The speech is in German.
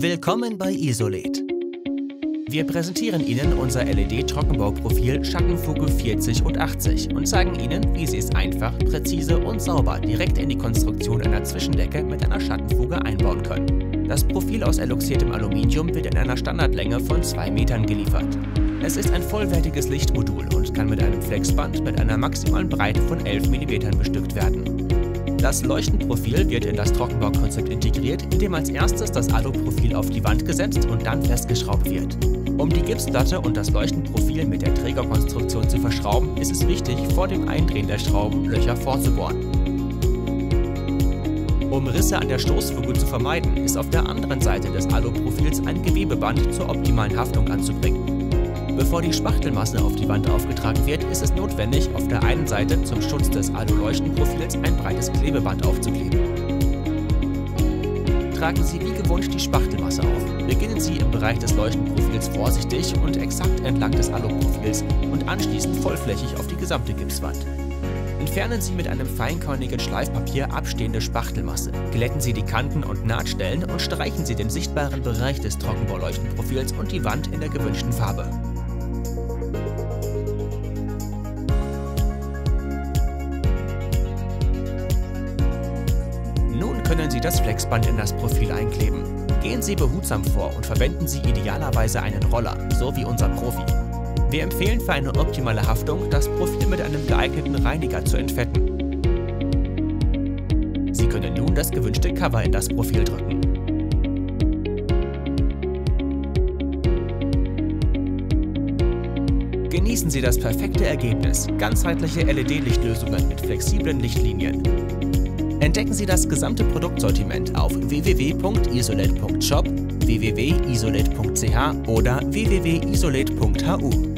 Willkommen bei Isolet. Wir präsentieren Ihnen unser LED-Trockenbauprofil Schattenfuge 40 und 80 und zeigen Ihnen, wie Sie es einfach, präzise und sauber direkt in die Konstruktion einer Zwischendecke mit einer Schattenfuge einbauen können. Das Profil aus eluxiertem Aluminium wird in einer Standardlänge von 2 Metern geliefert. Es ist ein vollwertiges Lichtmodul und kann mit einem Flexband mit einer maximalen Breite von 11 mm bestückt werden. Das Leuchtenprofil wird in das Trockenbaukonzept integriert, indem als erstes das Aluprofil auf die Wand gesetzt und dann festgeschraubt wird. Um die Gipsplatte und das Leuchtenprofil mit der Trägerkonstruktion zu verschrauben, ist es wichtig, vor dem Eindrehen der Schrauben Löcher vorzubohren. Um Risse an der Stoßfuge zu vermeiden, ist auf der anderen Seite des Aluprofils ein Gewebeband zur optimalen Haftung anzubringen. Bevor die Spachtelmasse auf die Wand aufgetragen wird, ist es notwendig, auf der einen Seite zum Schutz des Alu-Leuchtenprofils ein breites Klebeband aufzukleben. Tragen Sie wie gewünscht die Spachtelmasse auf. Beginnen Sie im Bereich des Leuchtenprofils vorsichtig und exakt entlang des Aluprofils und anschließend vollflächig auf die gesamte Gipswand. Entfernen Sie mit einem feinkörnigen Schleifpapier abstehende Spachtelmasse. Glätten Sie die Kanten und Nahtstellen und streichen Sie den sichtbaren Bereich des Trockenbauleuchtenprofils und die Wand in der gewünschten Farbe. Sie das Flexband in das Profil einkleben. Gehen Sie behutsam vor und verwenden Sie idealerweise einen Roller, so wie unser Profi. Wir empfehlen für eine optimale Haftung, das Profil mit einem geeigneten Reiniger zu entfetten. Sie können nun das gewünschte Cover in das Profil drücken. Genießen Sie das perfekte Ergebnis, ganzheitliche LED-Lichtlösungen mit flexiblen Lichtlinien. Entdecken Sie das gesamte Produktsortiment auf www.isolet.shop, www.isolet.ch oder www.isolet.hu.